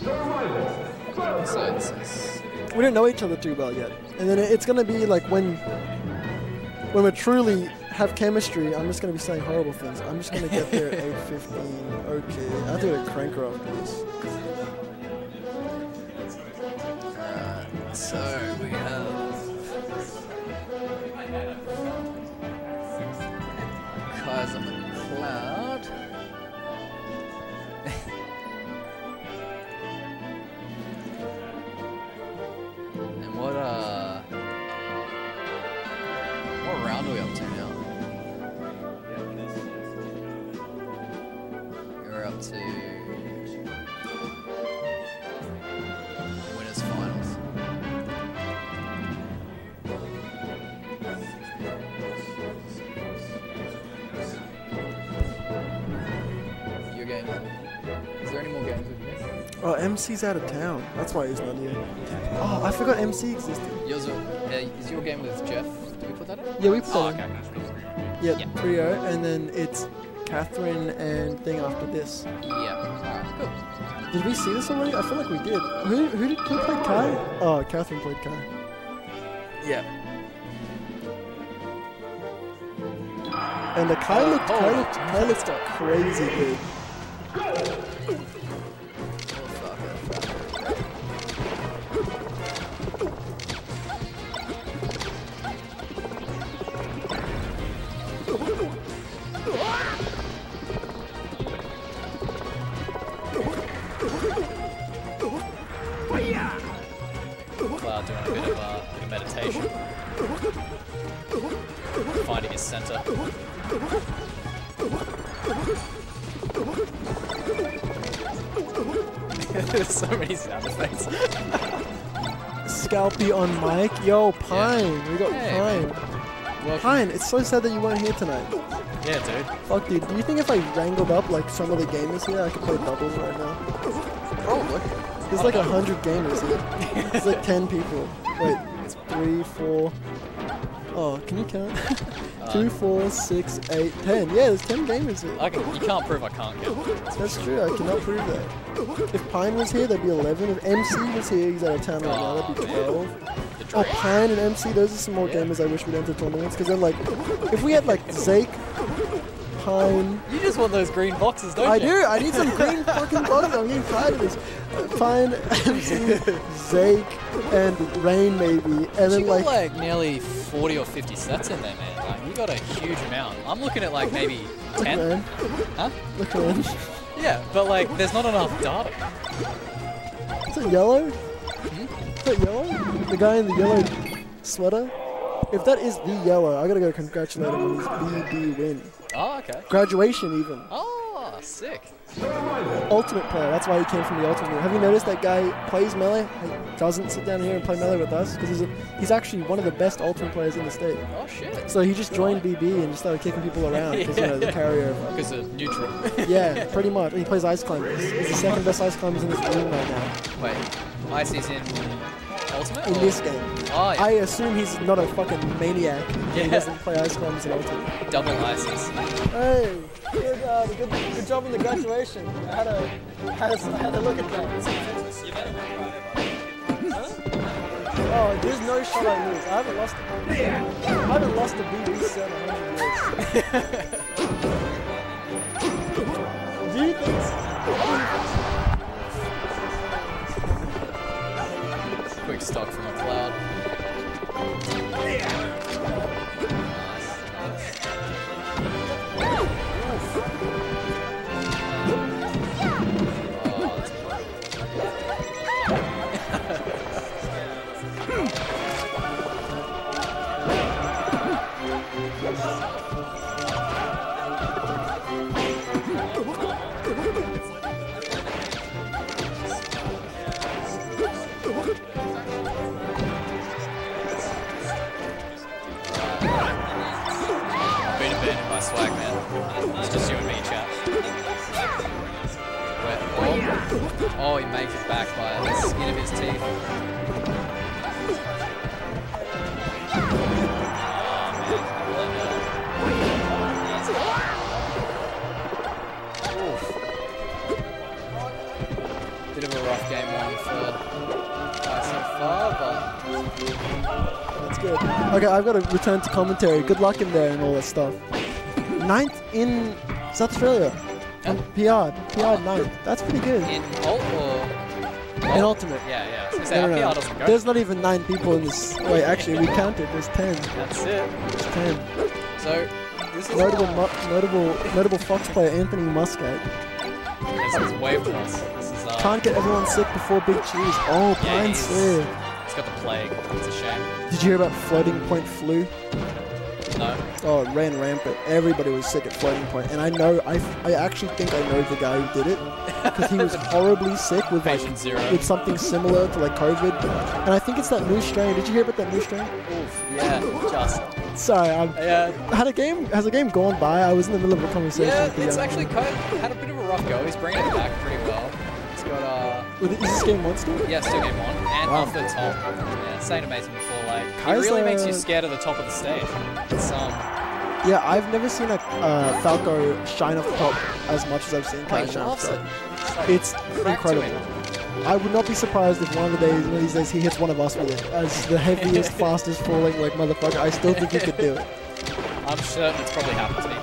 So it's, it's We don't know each other too well yet, and then it's gonna be like when when we truly have chemistry. I'm just gonna be saying horrible things. I'm just gonna get there at 8:15. Okay, I to go to cranker after this. Alright, so we What round are we up to now? You're up to. Winners finals. Your game. Is there any more games with you? Oh, MC's out of town. That's why he's not here. Oh, I forgot MC existed. Yours, uh, is your game with Jeff? Put that in? Yeah, we Oh, played. okay. Yep, Yeah. trio, and then it's Catherine and thing after this. Yeah. Cool. Did we see this already? I feel like we did. Who who did who played Kai? Oh, Catherine played Kai. Yeah. And the Kai Uh, looked Kai looked, Kai looked crazy good. Finding his center. There's so many sound effects. Scalpy on mic. Yo, Pine. We got Hey, Pine. Welcome. Pine, it's so sad that you weren't here tonight. Yeah, dude. Fuck, dude. Do you think if I wrangled up like some of the gamers here, I could play doubles right now? Probably. There's like a hundred gamers here. It's like ten people. Wait, three, four. Oh, can you count? Two, four, six, eight, ten. Yeah, there's ten gamers here. I can, you can't prove I can't count. That's true. I cannot prove that. If Pine was here, that'd be 11. If MC was here, he's out of town right now. That'd be 12. Oh. Pine and MC, those are some more Yeah. gamers I wish we'd enter tournaments. Because then, like, if we had, like, Zake, Pine. You just want those green boxes, don't I you? I do. I need some green fucking boxes. I'm getting tired of this. MC, Zake, and Rain, maybe. And You then, got like, like nearly 40 or 50 sets in there, man. Like, you got a huge amount. I'm looking at like maybe 10. man. Huh? Look, man. Yeah, but like, there's not enough data. Is it yellow? Hmm? Is that yellow? The guy in the yellow sweater? If that is the yellow, I gotta go congratulate him on his BB win. Oh, okay. Graduation, even. Oh, sick. Ultimate player, that's why he came from the Ultimate. Have you noticed that guy plays Melee? He doesn't sit down here and play Melee with us? Because he's, a- he's actually one of the best Ultimate players in the state. Oh, shit. So he just joined BB and just started kicking people around because, you know, the carryover. Because of neutral. Yeah, pretty much. And he plays Ice Climbers. He's the second best Ice Climbers in this room right now. Wait, Icy's in Ultimate? In or- this game. Oh, yeah. I assume he's not a fucking maniac. He doesn't play Ice Climbers in Ultimate. Double Icy's. Hey, good, uh, good, good job on the graduation. I had a, had a, had a look at that. Oh, there's no shot I lose. I haven't lost. I haven't lost a BB set in 100 years. Do you think? so? Stock from a cloud. Oh, swag, man. It's just you and me, chat. Oh, he makes it back by the skin of his teeth. Bit of a rough game one for so far, but That's good. Okay, I've got to return to commentary. Good luck in there and all that stuff. Ninth in South Australia. On PR. PR ninth. That's pretty good. in ult or In ultimate. Yeah, yeah. I was gonna say No, no, no. PR. There's not even nine people in this. Wait, actually, we counted. There's ten. That's it. There's ten. So this is Notable, notable, notable Fox player Anthony Muscat this is way worse. This is uh, can't get everyone sick before Big Cheese. Oh, Yeah, Pine he's- sick. It's got the plague. It's a shame. Did you hear about floating point flu? No. Oh, it ran rampant. Everybody was sick at floating point, and I know. I, I actually think I know the guy who did it because he was horribly sick with like Patient zero. with something similar to like COVID, and I think it's that new strain. Did you hear about that new strain? Oof. Yeah. Just. Sorry, I'm. Yeah. Had a game? Has a game gone by? I was in the middle of a conversation. Yeah. with the It's young actually kind of had a bit of a rough go. He's bringing it back pretty well. He's got uh. With- Is this game one still? Yeah, still game one, and Wow. off the top. Yeah, saying amazing before, like, it Kai's, really makes you scared of the top of the stage. It's, um, Yeah, I've never seen a uh, Falco shine off the top as much as I've seen Kai like, shine off loves top. It's, like, It's incredible. I would not be surprised if one of the days, one of these days, he hits one of us with it as the heaviest, fastest falling like motherfucker. I still think he could do it. I'm certain it's probably happened to me.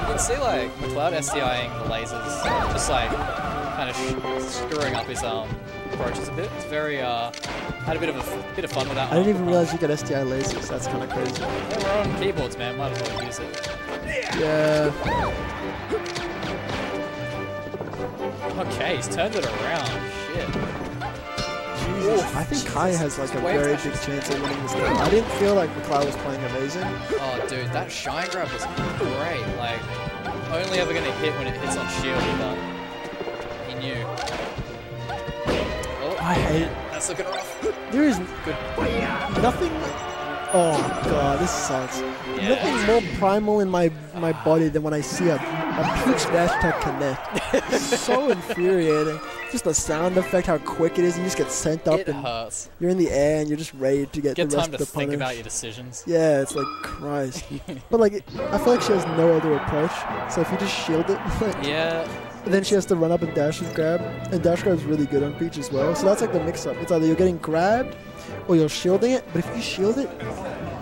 You can see like McCloud SDIing the lasers, just like kind of screwing up his um approaches a bit. It's very uh had a bit of a bit of fun with that. I didn't even realize you got SDI lasers. That's kind of crazy. Yeah, we're on keyboards, man. Might as well use it. Yeah. Okay, he's turned it around. Shit. Jesus. I think Kai has like a very big chance of winning this game. I didn't feel like McCloud was playing amazing. Oh, dude, that shine grab was great. Like, only ever gonna hit when it hits on shield, but he knew. Oh, I hate. that's looking rough. There is Good. nothing. Oh god, this sucks. Yeah. Nothing more primal in my my body than when I see a, a peach dash attack connect. so infuriating. Just the sound effect, how quick it is, and you just get sent up, It and hurts. you're in the air, and you're just ready to get, Get the rest time of to the think about your decisions. Yeah, it's like Christ. but like, I feel like she has no other approach. So if you just shield it, like, Yeah, then she has to run up and dash and grab. And dash grab is really good on Peach as well. So that's like the mix-up. It's either you're getting grabbed or you're shielding it. But if you shield it,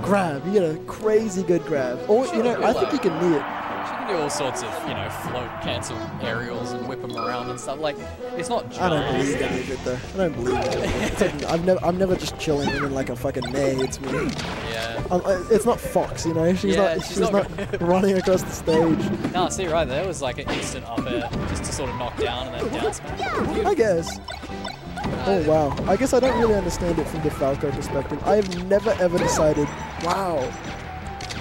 grab, you get a crazy good grab. Or you know, I think you can knee it. Can do all sorts of, you know, float, cancel aerials and whip them around and stuff. Like, it's not just. I don't believe any of it though. I don't believe it. I've never, I'm never just chilling and then like a fucking nay it's me. Yeah. Um, uh, it's not Fox, you know. She's Yeah, not, she's she's, not not, running across the stage. No, see, right there was like an instant up air just to sort of knock down and then down smash. I guess. Oh wow. I guess I don't really understand it from the Falco perspective. I've never ever decided, wow,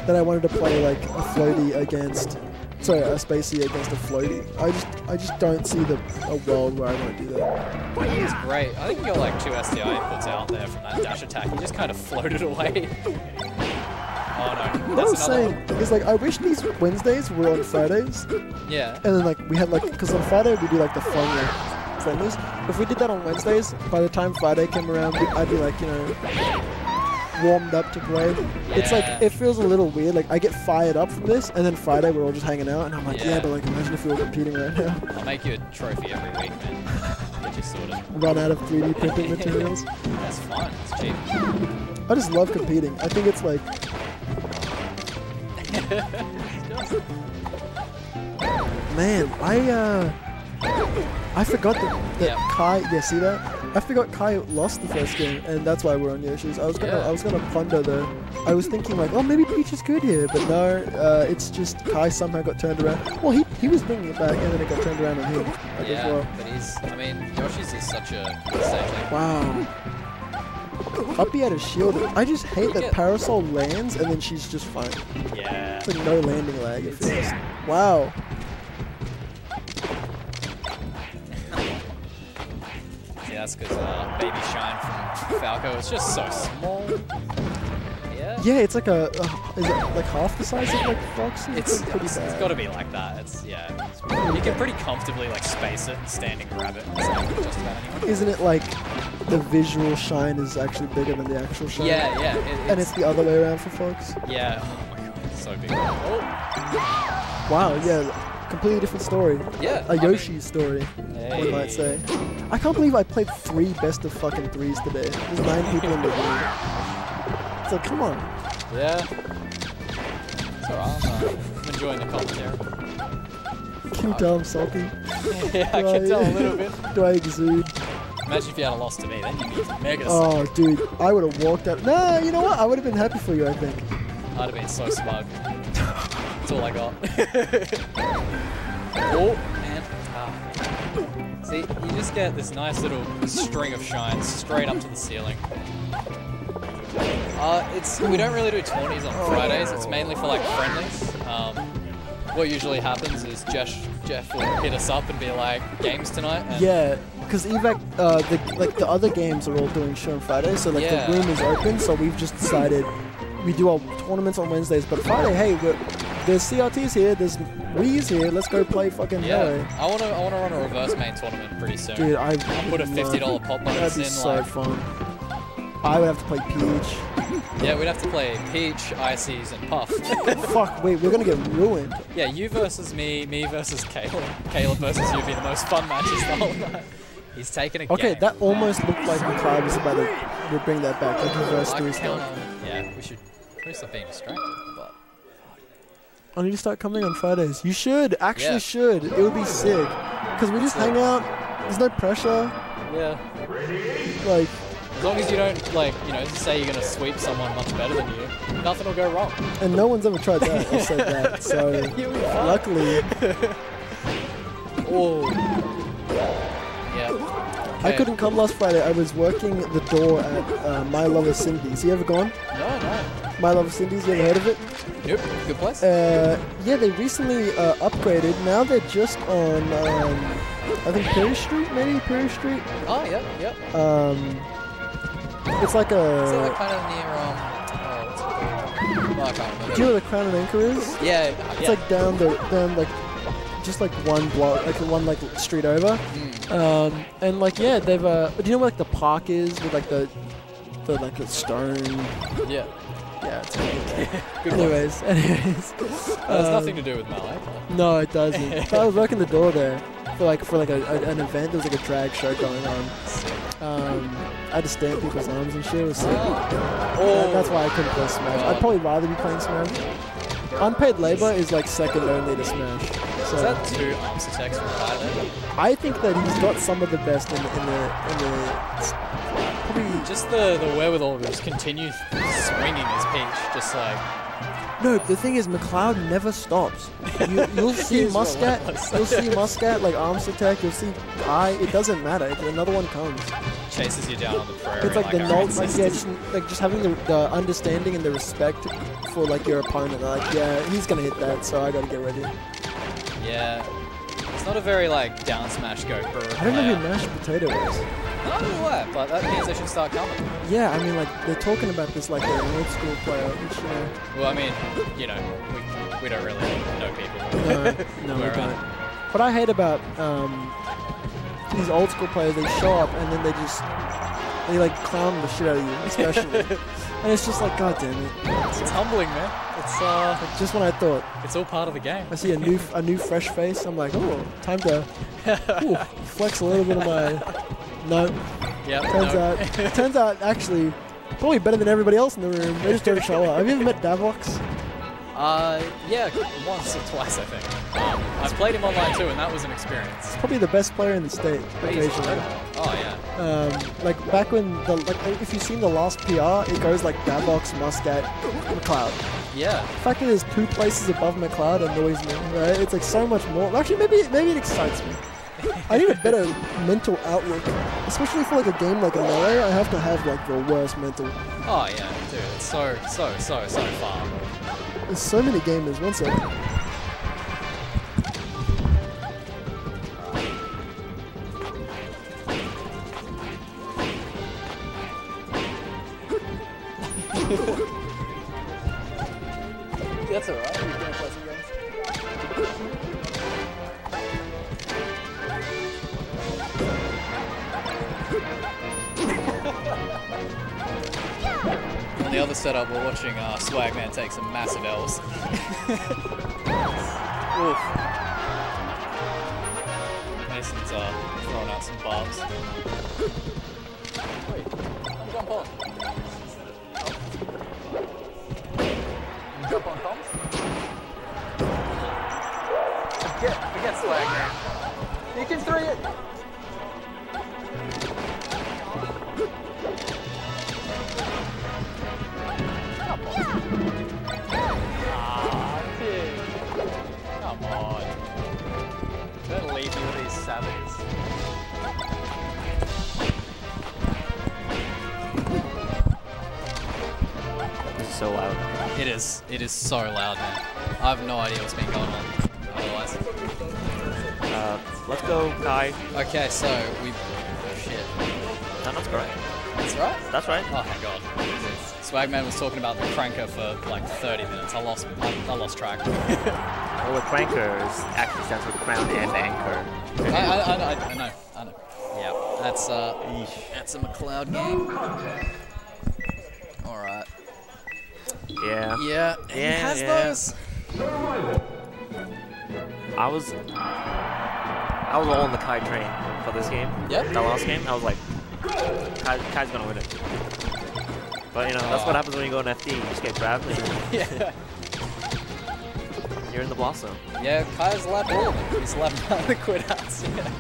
that I wanted to play like a floaty against sorry, a spacey against a floaty. I just I just don't see the a world where I want to do that. It was great. I think you got like two SDI inputs out there from that dash attack. He just kind of floated away. oh no. That's What I was saying is like I wish these Wednesdays were on Fridays. Yeah. and then like we had like because on Friday we do like the fun friendlies. If we did that on Wednesdays, by the time Friday came around, I'd be like you know warmed up to play. It's like it feels a little weird. Like I get fired up from this, and then Friday we're all just hanging out, and I'm like, yeah, Yeah. but like imagine if we were competing right now. I'll make you a trophy every week, man. Get you sorted. Run out of 3D printing materials. That's fine. It's cheap. I just love competing. I think it's like man, I uh I forgot that, that Yep. Kai. Yeah, see that? I forgot Kai lost the first game, and that's why we're on Yoshi's. I was gonna, Yeah. I was gonna plunder the. I was thinking like, oh, maybe Peach is good here, but no. Uh, it's just Kai somehow got turned around. Well, he he was bringing it back, and then it got turned around on him like, Yeah, well. but he's. I mean, Yoshi's is such a good stage. Like, Wow. Up he had a shield. I just hate that Parasol lands and then she's just fine. yeah. It's like no landing lag. It feels. Wow. Yeah, because uh, Baby Shine from Falco is just so small. Yeah. Yeah, it's like a. Uh, is it like half the size of like Fox? It's, like pretty it's, bad. got to be like that. It's yeah. It's, you can pretty comfortably like space it and standing grab it. Just about Isn't it like the visual shine is actually bigger than the actual shine? Yeah, yeah. It, And it's the other way around for Fox. yeah. Oh my god, it's so big. Oh, Wow. Yeah. Completely different story. Yeah. A I mean- Yoshi story, one might say. I can't believe I played three best of fucking threes today. There's nine people in the room. So come on. Yeah. So. I'm, uh, enjoying the commentary. Can you tell I'm salty? yeah, I can tell a little bit. Do I exude? Imagine if you had a loss to me, then you'd be mega. Oh, dude, I would have walked out. Nah, you know what? I would have been happy for you. I think. I'd have been so smug. That's all I got. oh, man. Ah. See, you just get this nice little string of shines straight up to the ceiling. Uh, it's we don't really do tourneys on Fridays. It's mainly for like friendlies. Um, what usually happens is Jeff Jeff will hit us up and be like, "Games tonight." And Yeah, because evac, uh, the like the other games are all doing show on Friday, so like Yeah. the room is open. So we've just decided we do our tournaments on Wednesdays, but Friday, hey, we're, there's CRTs here, there's Wii's here. Let's go play fucking Yeah, Melee. I want to I want to run a reverse main tournament pretty soon. Dude, I I'll put a fifty dollar pop That'd be in. so like, fun. I would have to play Peach. yeah, we'd have to play Peach, Ices, and Puff. Fuck, wait, we're gonna get ruined. Yeah, you versus me, me versus Caleb. Caleb versus you would be the most fun matches the whole night. He's taking a Okay, game. that almost looked like McCloud was about to bring that back, like reverse three count Yeah, we should probably stop being distracted, I need to start coming on Fridays. You should, actually Yeah. should. It would be sick. Because we just hang out, there's no pressure. yeah. Like, As long as you don't like, you know, say you're gonna sweep someone much better than you, nothing will go wrong. and no one's ever tried that or said that. So, You'll be fine. luckily, Oh. I couldn't come last Friday. I was working the door at uh, My Lover Cindy's. You ever gone? No, no. My Lover Cindy's, you ever heard of it? Nope. Good place. Uh, yeah, they recently uh, upgraded. Now they're just on, um, I think Perry Street, maybe Perry Street. oh, yep, yep. Um, it's like a. Like kind of near um? Oh, what's it called? Oh, I can't remember. do you know where the Crown and Anchor is? Yeah, It's yeah. like down the down like just like one block, like the one like street over. Mm. Um, and like yeah, they've uh, do you know where like the park is with like the the like the stone? yeah. Yeah. It's Good anyways, anyways. That has Um, nothing to do with Melee. No, it doesn't. I was working the door there for like for like a, a, an event. There was like a drag show going on. Um, I had to stamp people's arms and shit. It was sick. Oh. That- that's why I couldn't play Smash. I'd probably rather be playing Smash. Unpaid labor is like second only to Smash. So Is that two arms attacks from Friday? I think that he's got some of the best in, in the in the probably Just the, the wherewithal to just continue swinging his peach, just like no. The thing is, McCloud never stops. You, you'll see Muscat. You'll see Muscat like arms attack. You'll see I. It doesn't matter. If another one comes. chases you down on the prairie. It's like the a no, racist. like, yeah, just, like just having the, the understanding and the respect for like your opponent. Like yeah, he's gonna hit that, so I gotta get ready. Yeah. It's not a very like down smash go brr. I don't know who mashed potato is. I don't know what, but that means they should start coming. Yeah, I mean like they're talking about this like they're an old school player, which you know. Well, I mean, you know, we, we don't really know people. No, no, we uh, don't. What I hate about um, these old school players, they show up and then they just they like clown the shit out of you, especially. and it's just like, god damn it! It's humbling, man. It's uh, Just when I thought it's all part of the game. I see a new a new fresh face, I'm like, oh, time to ooh, flex a little bit of my. No, Yeah. turns no. out, turns out actually probably better than everybody else in the room. They just don't show up. Have you ever met Davox? Uh, yeah, once or twice I think. I've played him online too, and that was an experience. Probably the best player in the state. Occasionally. Oh yeah. Um, like back when the like if you've seen the last PR, it goes like Davox, Muscat, McCloud. Yeah. The fact that there's two places above McCloud annoys me, right? It's like so much more. Actually, maybe maybe it excites me. I need a better mental outlook, especially for like a game like a melee. I have to have like the worst mental. Oh yeah, dude. It's so so so so far. There's so many gamers. One second. The other setup, we're watching uh, Swagman take some massive L's. Oof. uh, throwing out some barbs. Wait, I'm jump on. Jump on Toms? Forget, forget swag, man. You can three it. So loud. It is. It is so loud, man. I have no idea what's been going on. Otherwise. Uh, let's go, Kai. Okay, so we. Shit. No, that's correct. That's right. That's right. Oh my god. Swagman was talking about the cranker for like 30 minutes. I lost. I, I lost track. Well, the cranker actually stands for crown and anchor. I, I, I, I, I know. I know. Yeah. That's uh. Yeesh. That's a McCloud game. All right. Yeah. Yeah. He Yeah, has yeah. those. I was I was all on the Kai train for this game. Yep. That last game, I was like, Kai, Kai's gonna win it. But you know, that's what happens when you go in FD. You just get grabbed and Yeah. you're in the blossom. Yeah, Kai's left all. He's left out the quit outs. Yeah.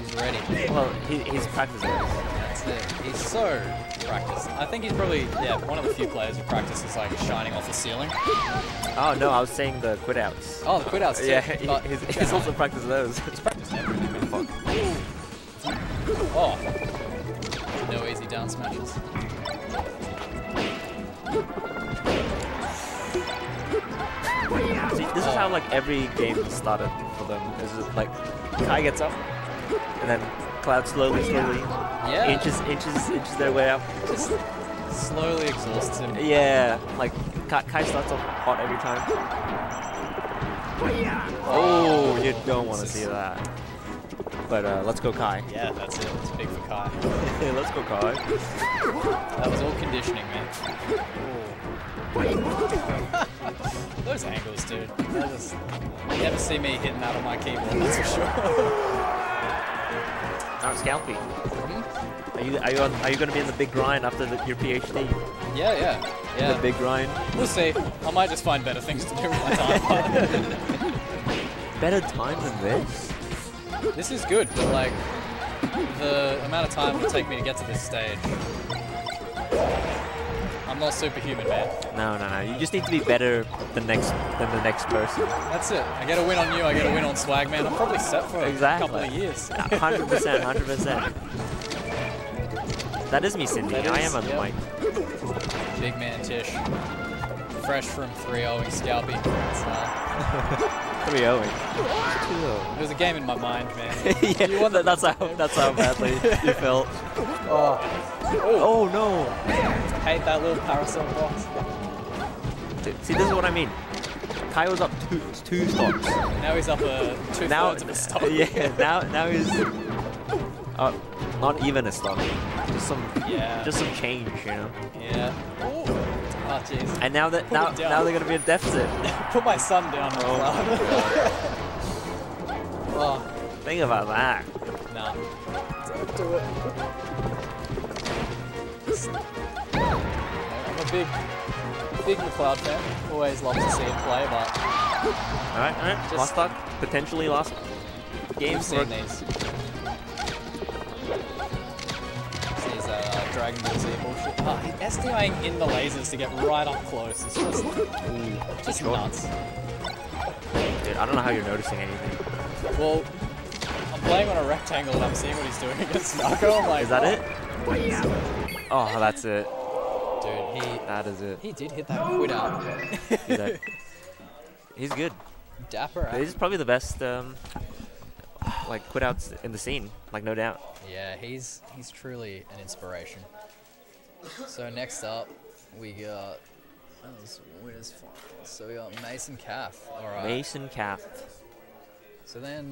He's ready. Well, he, he's practicing. That's it. He's so practiced. I think he's probably yeah one of the few players who practices like shining off the ceiling. Oh no, I was saying the quit outs. Oh, the quit outs too. Yeah, he, but- he's, he's also practiced those. he's practiced everything. Fuck. Oh, no easy down smashes. See, this is how like every game started for them. This is like Kai gets up, and then Cloud slowly, slowly Yeah. inches, inches, inches their way up. Just slowly exhausts him. Yeah, like Kai, Kai starts off hot every time. Oh, you don't want to see that. But uh, let's go Kai. Yeah, that's it. It's big for Kai. let's go Kai. That was all conditioning, man. Those angles, dude. I just you never see me hitting that on my keyboard. That's for sure. Now Scalpy. Mm-hmm. Are you are you on, are you gonna be in the big grind after the, your PhD? yeah, yeah, yeah. The big grind. We'll see. I might just find better things to do with my time. Better time than this. this is good, but like the amount of time it'll take me to get to this stage. I'm not superhuman, man. No, no, no. You just need to be better than next than the next person. That's it. I get a win on you. I get a win on Swagman. I'm probably set for Exactly. a couple of years. Hundred percent, hundred percent. That is me, Cindy. I am on the mic. Big man Tish. Fresh from 3-0ing Scalpy. It's, uh, 3 0 it was a game in my mind, man. yeah, You won the- that's how that's how badly you felt. Oh, Oh no! hate that little parasol box. See, this is what I mean. Kai was up two two stocks. Now he's up a two Now, thirds of a stock. yeah, now now he's uh, not even a stock. Just some Yeah. just some change, you know. Yeah. Oh, jeez. And now that Put now now they're gonna be in deficit. Put my son down. Oh oh, Think about that. nah. Don't do it. I'm a big, big McCloud fan. Always love to see him play, but All right, all right. Just- last stock, potentially last game we've seen these. These uh, Dragon Ball Z bullshit. He's SDIing in the lasers to get right up close. It's just, just Sure. nuts. Dude, I don't know how you're noticing anything. Well, I'm playing on a rectangle and I'm seeing what he's doing against. I'm like, Is that it? Oh, that's it. Dude, he That is it. he did hit that quit out. He's good. Dapper. He's probably the best, um, like, quit outs in the scene. Like, no doubt. Yeah, he's he's truly an inspiration. So next up, we got that was winners finals. So we got Mason Cath. All right. Mason Calf. So then